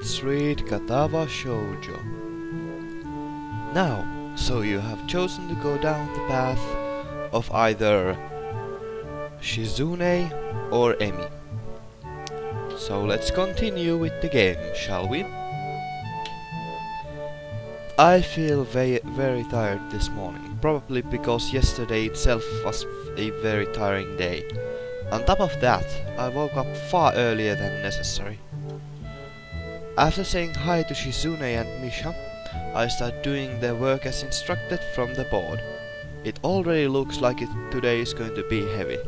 Let's Read Katawa Shoujo. Now, so you have chosen to go down the path of either Shizune or Emi. So let's continue with the game, shall we? I feel very, very tired this morning, probably because yesterday itself was a very tiring day. On top of that, I woke up far earlier than necessary. After saying hi to Shizune and Misha, I start doing their work as instructed from the board. It already looks like it today is going to be heavy.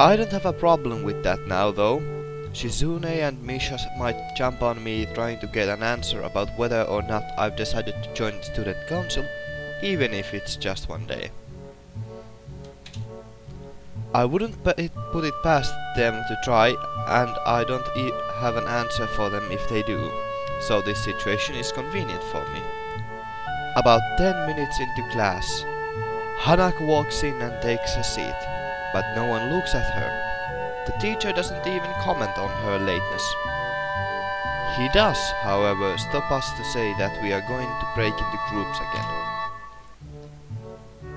I don't have a problem with that now though. Shizune and Misha might jump on me trying to get an answer about whether or not I've decided to join the student council, even if it's just one day. I wouldn't put it, past them to try, and I don't e have an answer for them if they do, so this situation is convenient for me. About 10 minutes into class, Hanako walks in and takes a seat, but no one looks at her. The teacher doesn't even comment on her lateness. He does, however, stop us to say that we are going to break into groups again.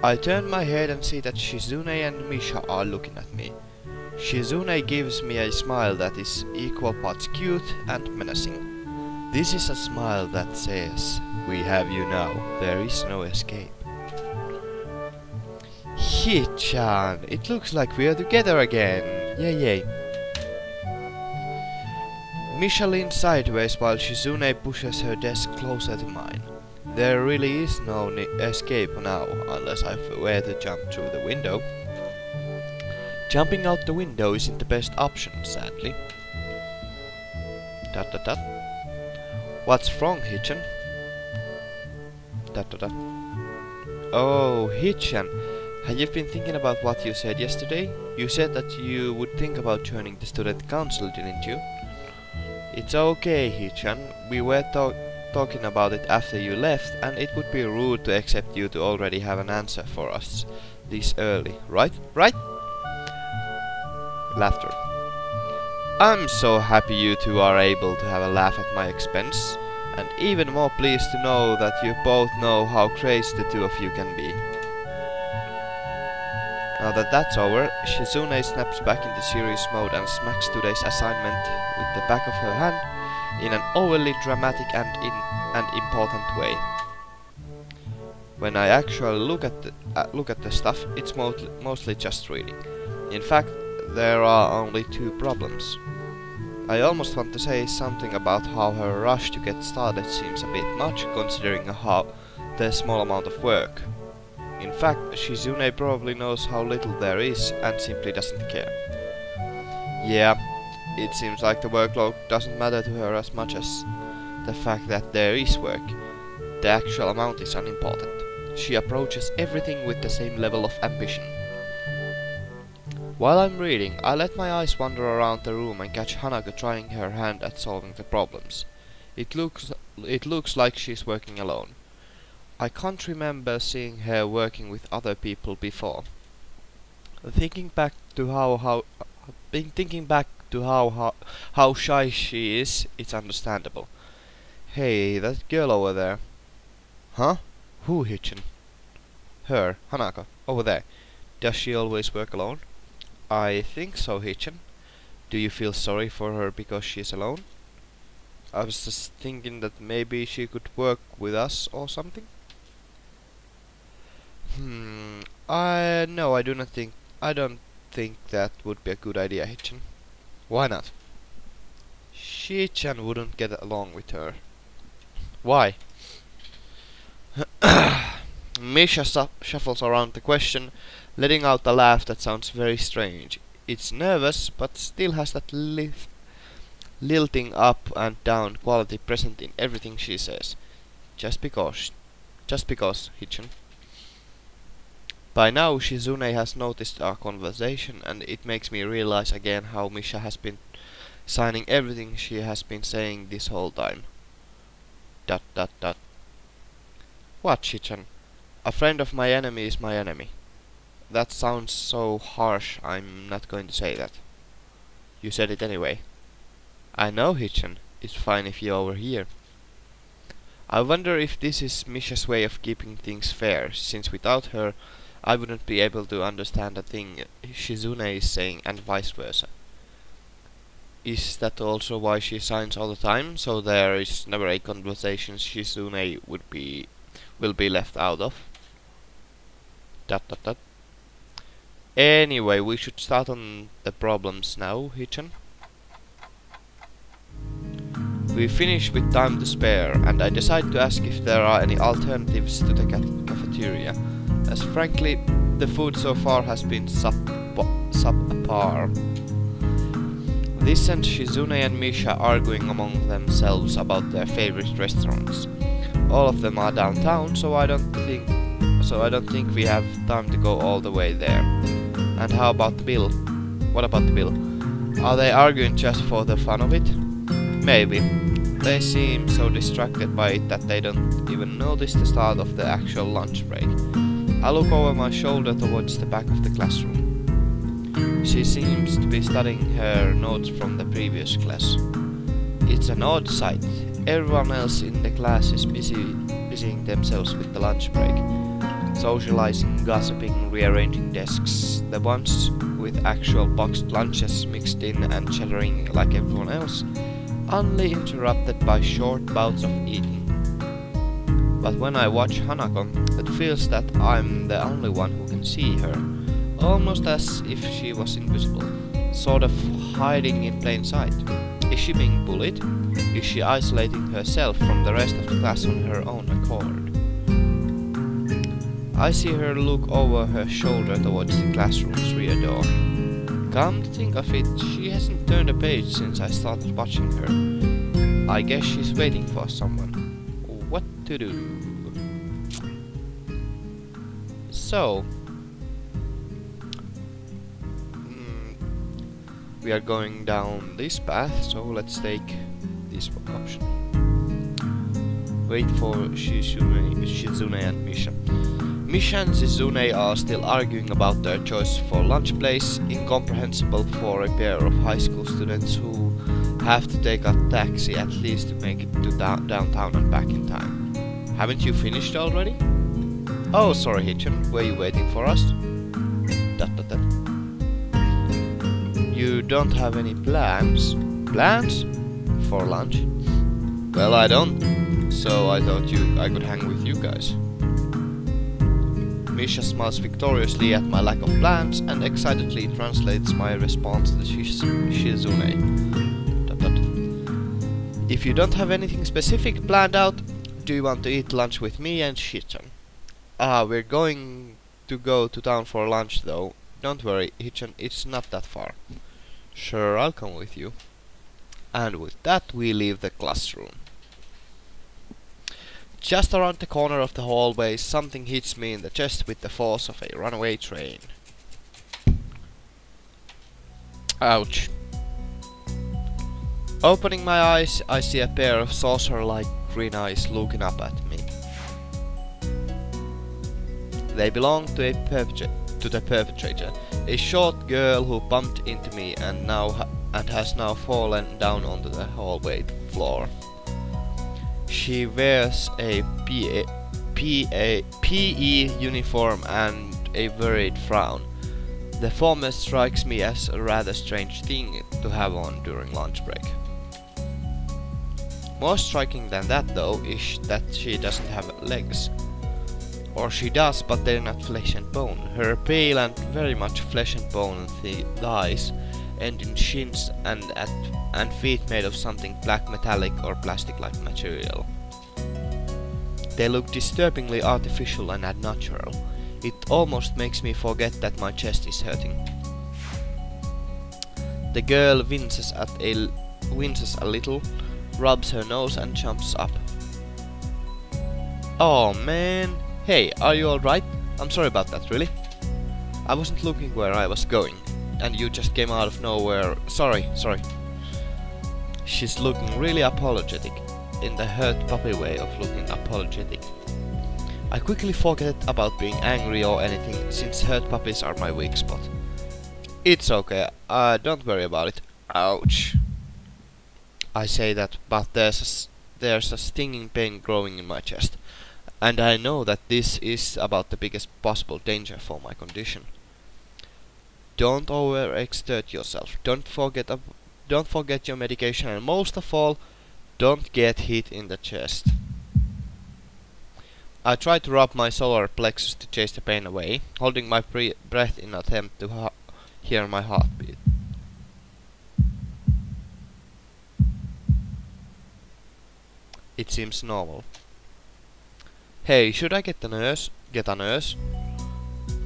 I turn my head and see that Shizune and Misha are looking at me. Shizune gives me a smile that is equal parts cute and menacing. This is a smile that says, we have you now, there is no escape. Hichan, it looks like we are together again. Yay yay. Misha leans sideways while Shizune pushes her desk closer to mine. There really is no escape now, unless I were to jump through the window. Jumping out the window isn't the best option, sadly. Dot dot dot. What's wrong, Hichan? Dot dot dot. Oh, Hichan, have you been thinking about what you said yesterday? You said that you would think about joining the student council, didn't you? It's okay, Hichan. We were talking talking about it after you left, and it would be rude to accept you to already have an answer for us this early, right? Right? Laughter. I'm so happy you two are able to have a laugh at my expense, and even more pleased to know that you both know how crazy the two of you can be. Now that that's over, Shizune snaps back into serious mode and smacks today's assignment with the back of her hand in an overly dramatic and in an important way. When I actually look at the, uh, look at the stuff, it's mo mostly just reading. In fact, there are only two problems. I almost want to say something about how her rush to get started seems a bit much, considering how the small amount of work. In fact, Shizune probably knows how little there is and simply doesn't care. Yeah, it seems like the workload doesn't matter to her as much as the fact that there is work. The actual amount is unimportant. She approaches everything with the same level of ambition. While I'm reading, I let my eyes wander around the room and catch Hanako trying her hand at solving the problems. It looks it looks like she's working alone. I can't remember seeing her working with other people before. Thinking back to how how uh, been thinking back to how, how how shy she is, it's understandable. Hey, that girl over there. Huh? Who, Hitchin? Her, Hanako, over there. Does she always work alone? I think so, Hitchin. Do you feel sorry for her because she's alone? I was just thinking that maybe she could work with us or something. Hmm. I no, I do not think. I don't think that would be a good idea, Hichan. Why not? Shichan wouldn't get along with her. Why? Misha shuffles around the question, letting out a laugh that sounds very strange. It's nervous, but still has that lilting up and down quality present in everything she says. Just because. Just because, Hichan. By now, Shizune has noticed our conversation, and it makes me realize again how Misha has been signing everything she has been saying this whole time. Dot dot dot. What, Shichan? A friend of my enemy is my enemy. That sounds so harsh, I'm not going to say that. You said it anyway. I know, Hitchin. It's fine if you're over here. I wonder if this is Misha's way of keeping things fair, since without her, I wouldn't be able to understand a thing Shizune is saying and vice versa. Is that also why she signs all the time, so there is never a conversation Shizune would be will be left out of? Dot dot dot. Anyway, we should start on the problems now, Hitchin. We finish with time to spare, and I decide to ask if there are any alternatives to the ca cafeteria, as frankly, the food so far has been sub subpar. This sent Shizune and Misha are arguing among themselves about their favorite restaurants. All of them are downtown, so I don't think so I don't think we have time to go all the way there. And how about the bill? What about the bill? Are they arguing just for the fun of it? Maybe. They seem so distracted by it that they don't even notice the start of the actual lunch break. I look over my shoulder towards the back of the classroom. She seems to be studying her notes from the previous class. It's an odd sight. Everyone else in the class is busy busying themselves with the lunch break. Socializing, gossiping, rearranging desks. The ones with actual boxed lunches mixed in and chattering like everyone else only interrupted by short bouts of eating. But when I watch Hanako, it feels that I'm the only one who can see her, almost as if she was invisible, sort of hiding in plain sight. Is she being bullied? Is she isolating herself from the rest of the class on her own accord? I see her look over her shoulder towards the classroom's rear door. Come to think of it, she hasn't turned a page since I started watching her. I guess she's waiting for someone. To do? So... Mm, we are going down this path, so let's take this option. Wait for Shizune, Shizune and Misha. Misha and Shizune are still arguing about their choice for lunch place, incomprehensible for a pair of high school students who have to take a taxi at least to make it to downtown and back in time. Haven't you finished already? Oh, sorry Hitchin, were you waiting for us? Dot dot dot. You don't have any plans? Plans? For lunch? Well, I don't, so I thought you I could hang with you guys. Misha smiles victoriously at my lack of plans and excitedly translates my response to Shiz Shizune. If you don't have anything specific planned out, do you want to eat lunch with me and Hitchin? Ah, we're going to go to town for lunch though. Don't worry, Hitchin, it's not that far. Sure, I'll come with you. And with that, we leave the classroom. Just around the corner of the hallway, something hits me in the chest with the force of a runaway train. Ouch. Opening my eyes, I see a pair of saucer-like green eyes looking up at me. They belong to a to the perpetrator, a short girl who bumped into me and now ha and has now fallen down onto the hallway floor. She wears a PA, PE uniform and a worried frown. The former strikes me as a rather strange thing to have on during lunch break. More striking than that though is that she doesn't have legs. Or she does, but they're not flesh and bone. Her pale and very much flesh and bone thighs end in shins and at and feet made of something black metallic or plastic-like material. They look disturbingly artificial and unnatural. It almost makes me forget that my chest is hurting. The girl winces at a winces a little, rubs her nose and jumps up. Oh man! Hey, are you alright? I'm sorry about that, really. I wasn't looking where I was going, and you just came out of nowhere. Sorry, sorry. She's looking really apologetic, in the hurt puppy way of looking apologetic. I quickly forget about being angry or anything, since hurt puppies are my weak spot. It's okay, uh, don't worry about it. Ouch. I say that, but there's a, there's a stinging pain growing in my chest, and I know that this is about the biggest possible danger for my condition. Don't overexert yourself. Don't forget don't forget your medication, and most of all, don't get hit in the chest. I try to rub my solar plexus to chase the pain away, holding my breath in attempt to hear my heartbeat. It seems normal. Hey, should I get the nurse? Get a nurse?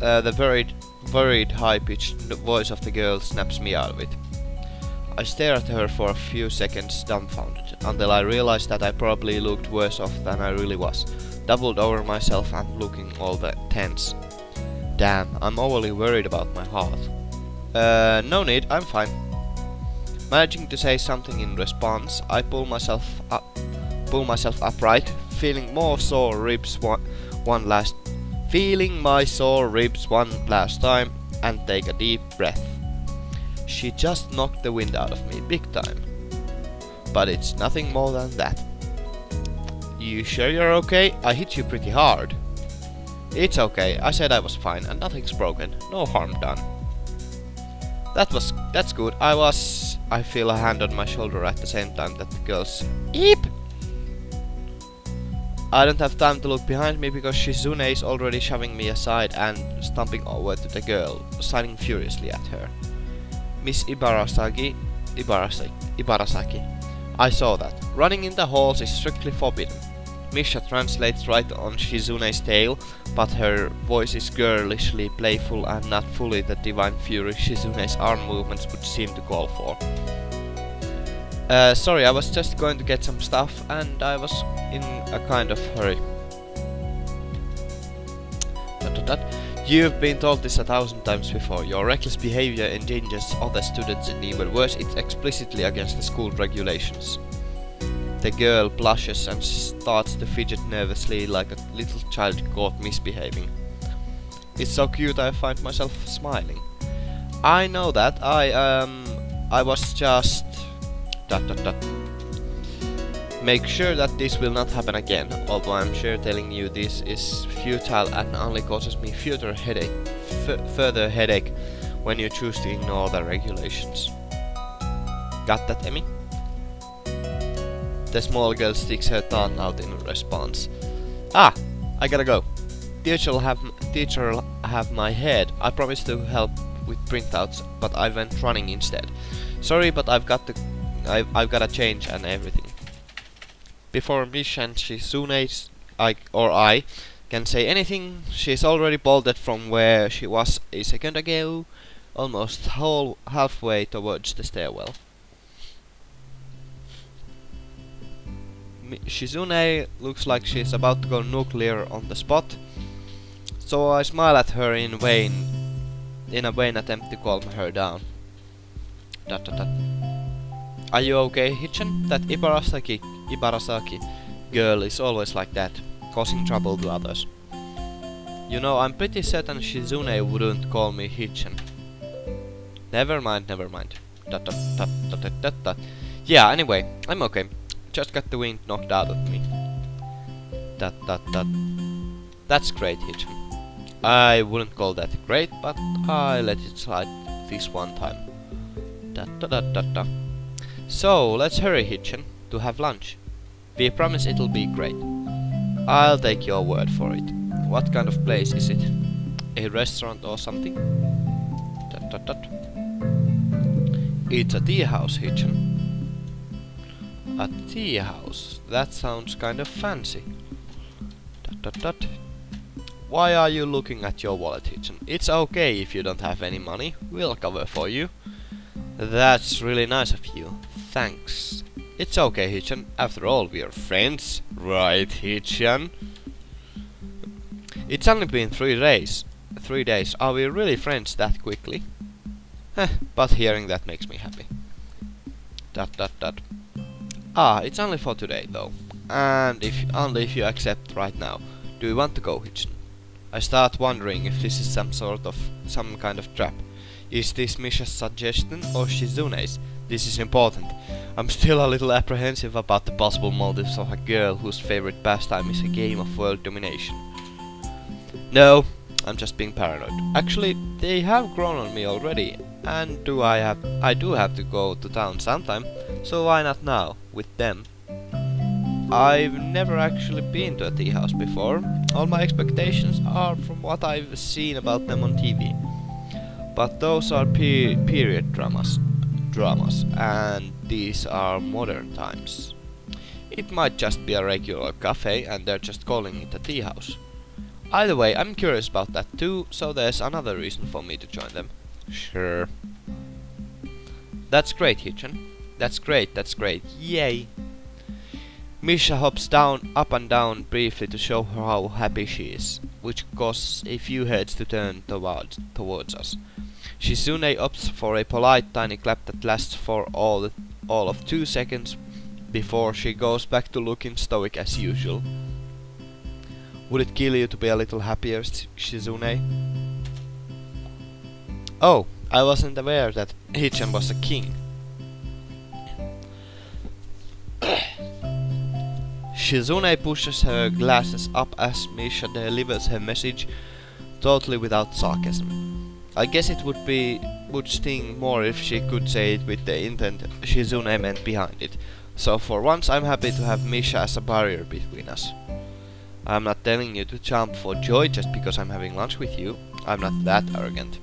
Uh, the worried, worried, high-pitched voice of the girl snaps me out of it. I stare at her for a few seconds dumbfounded, until I realize that I probably looked worse off than I really was, doubled over myself and looking all the tense. Damn, I'm overly worried about my heart. Uh, no need, I'm fine. Managing to say something in response, I pull myself up, pull myself upright, feeling more sore ribs one, one last, feeling my sore ribs one last time, and take a deep breath. She just knocked the wind out of me, big time. But it's nothing more than that. You sure you're okay? I hit you pretty hard. It's okay, I said I was fine and nothing's broken, no harm done. That was, that's good, I was, I feel a hand on my shoulder at the same time that the girl's Eep! I don't have time to look behind me because Shizune is already shoving me aside and stomping over to the girl, signing furiously at her. Miss Ibarazaki, Ibarazaki, Ibarazaki. I saw that. Running in the halls is strictly forbidden. Misha translates right on Shizune's tail, but her voice is girlishly playful and not fully the divine fury Shizune's arm movements would seem to call for. Uh, sorry, I was just going to get some stuff and I was in a kind of hurry. You've been told this a thousand times before. Your reckless behavior endangers other students and even worse, it's explicitly against the school regulations. The girl blushes and starts to fidget nervously like a little child caught misbehaving. It's so cute I find myself smiling. I know that. I um I was just dot dot dot. Make sure that this will not happen again, although I'm sure telling you this is futile and only causes me further headache, further headache when you choose to ignore the regulations. Got that, Emi? The small girl sticks her tongue out in response. Ah, I gotta go. Teacher'll have teacher'll have my head. I promised to help with printouts, but I went running instead. Sorry, but I've got to, I've, I've got to change and everything. Before Mish and Shizune I or I can say anything, she's already bolted from where she was a second ago, almost whole halfway towards the stairwell. Shizune looks like she's about to go nuclear on the spot, so I smile at her in vain, in a vain attempt to calm her down. Dot dot dot. Are you okay, Hitchin? That Ibarazaki, Ibarazaki girl is always like that, causing trouble to others. You know, I'm pretty certain Shizune wouldn't call me Hitchin. Never mind, never mind. Dot dot dot dot dot dot. Yeah, anyway, I'm okay. Just got the wind knocked out of me. Dot dot dot. That's great, Hitchin. I wouldn't call that great, but I let it slide this one time. Dot dot dot dot dot. So, let's hurry, Hitchin, to have lunch. We promise it'll be great. I'll take your word for it. What kind of place is it? A restaurant or something? It's a tea house, Hitchin. A tea house? That sounds kind of fancy. Why are you looking at your wallet, Hitchin? It's okay if you don't have any money. We'll cover for you. That's really nice of you. Thanks. It's okay, Hitchin. After all, we're friends, right, Hitchin? It's only been three days. Three days. Are we really friends that quickly? Heh, but hearing that makes me happy. Dot dot dot. Ah, it's only for today, though. And if only if you accept right now. Do you want to go, Hitchin? I start wondering if this is some sort of some kind of trap. Is this Misha's suggestion or Shizune's? This is important. I'm still a little apprehensive about the possible motives of a girl whose favorite pastime is a game of world domination. No, I'm just being paranoid. Actually, they have grown on me already, and do I have I do have to go to town sometime, so why not now, with them? I've never actually been to a tea house before. All my expectations are from what I've seen about them on TV. But those are pe period dramas, dramas, and these are modern times. It might just be a regular cafe and they're just calling it a tea house. Either way, I'm curious about that too, so there's another reason for me to join them. Sure. That's great, Hitchin. That's great, that's great. Yay! Misha hops down, up and down briefly to show her how happy she is, which causes a few heads to turn towards, towards us. Shizune opts for a polite tiny clap that lasts for all, the, all of two seconds before she goes back to looking stoic as usual. Would it kill you to be a little happier, Shizune? Oh, I wasn't aware that Hitchin was a king. Shizune pushes her glasses up as Misha delivers her message, totally without sarcasm. I guess it would be would sting more if she could say it with the intent Shizune meant behind it. So for once I'm happy to have Misha as a barrier between us. I'm not telling you to jump for joy just because I'm having lunch with you. I'm not that arrogant.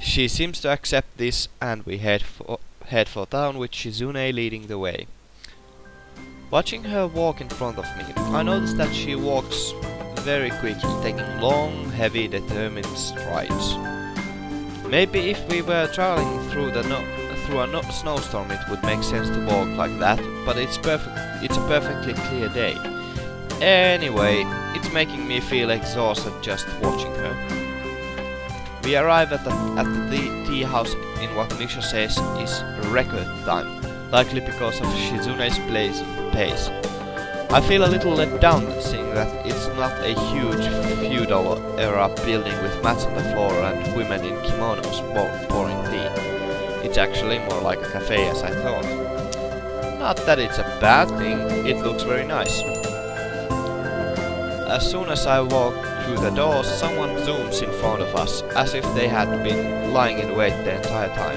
She seems to accept this and we head for, head for town with Shizune leading the way. Watching her walk in front of me, I noticed that she walks very quickly, taking long, heavy, determined strides. Maybe if we were traveling through the no through a no snowstorm it would make sense to walk like that, but it's perfect it's a perfectly clear day. Anyway, it's making me feel exhausted just watching her. We arrive at the, at the tea house in what Misha says is record time, likely because of Shizune's pace. I feel a little let down seeing that it's not a huge feudal era building with mats on the floor and women in kimonos pouring tea. It's actually more like a cafe as I thought. Not that it's a bad thing, it looks very nice. As soon as I walk through the doors, someone zooms in front of us, as if they had been lying in wait the entire time.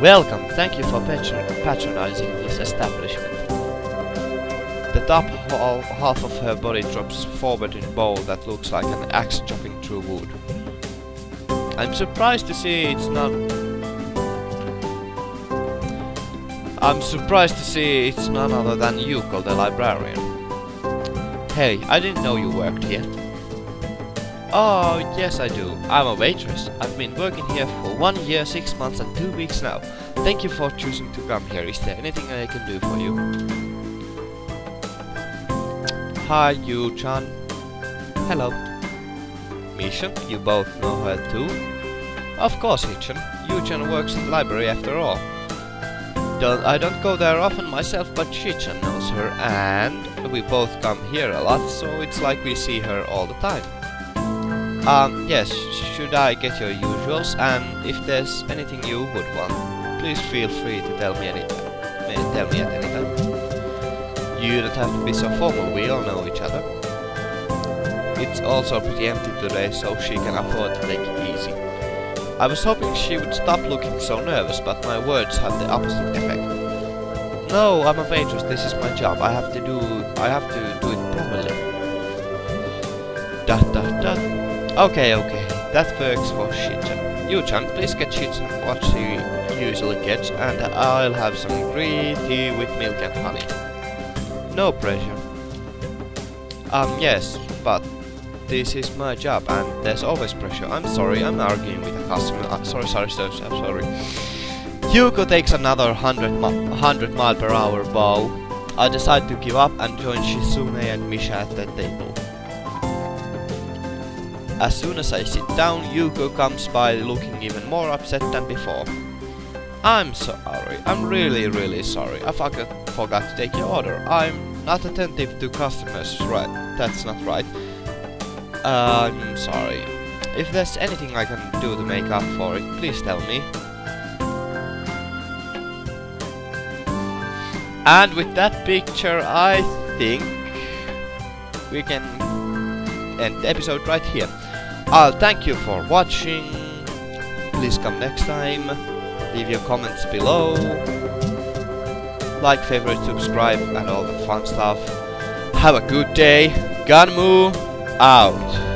Welcome, thank you for patron patronizing this establishment. The top half of her body drops forward in a bow that looks like an axe chopping through wood. I'm surprised to see it's not... I'm surprised to see it's none other than Yuko, the librarian. Hey, I didn't know you worked here. Oh, yes I do. I'm a waitress. I've been working here for one year, six months and two weeks now. Thank you for choosing to come here. Is there anything I can do for you? Hi, Yu-chan. Hello. Misha, you both know her too? Of course, Hichan. Yu-chan works in the library after all. Don't, I don't go there often myself, but Shichan knows her, and we both come here a lot, so it's like we see her all the time. Um, yes, should I get your usuals, and if there's anything you would want, please feel free to tell me, any tell me at any time. You don't have to be so formal, we all know each other. It's also pretty empty today, so she can afford to take it easy. I was hoping she would stop looking so nervous, but my words had the opposite effect. No, I'm a waitress, this is my job, I have to do... I have to do it properly. Da da da. Okay, okay, that works for Shinchan. Yu-chan, please get Shinchan what she usually gets, and I'll have some green tea with milk and honey. No pressure. Um, yes, but this is my job and there's always pressure. I'm sorry, I'm arguing with a customer. Uh, sorry, sorry, sorry, I'm sorry. Yuko takes another 100, mi 100 mile per hour bow. I decide to give up and join Shizune and Misha at the table. As soon as I sit down, Yuko comes by looking even more upset than before. I'm sorry, I'm really really sorry, I forgot, forgot to take your order. I'm not attentive to customers, right, that's not right. I'm sorry. If there's anything I can do to make up for it, please tell me. And with that picture, I think we can end the episode right here. I'll thank you for watching. Please come next time. Leave your comments below. Like, favorite, subscribe, and all the fun stuff. Have a good day. Ganmue out.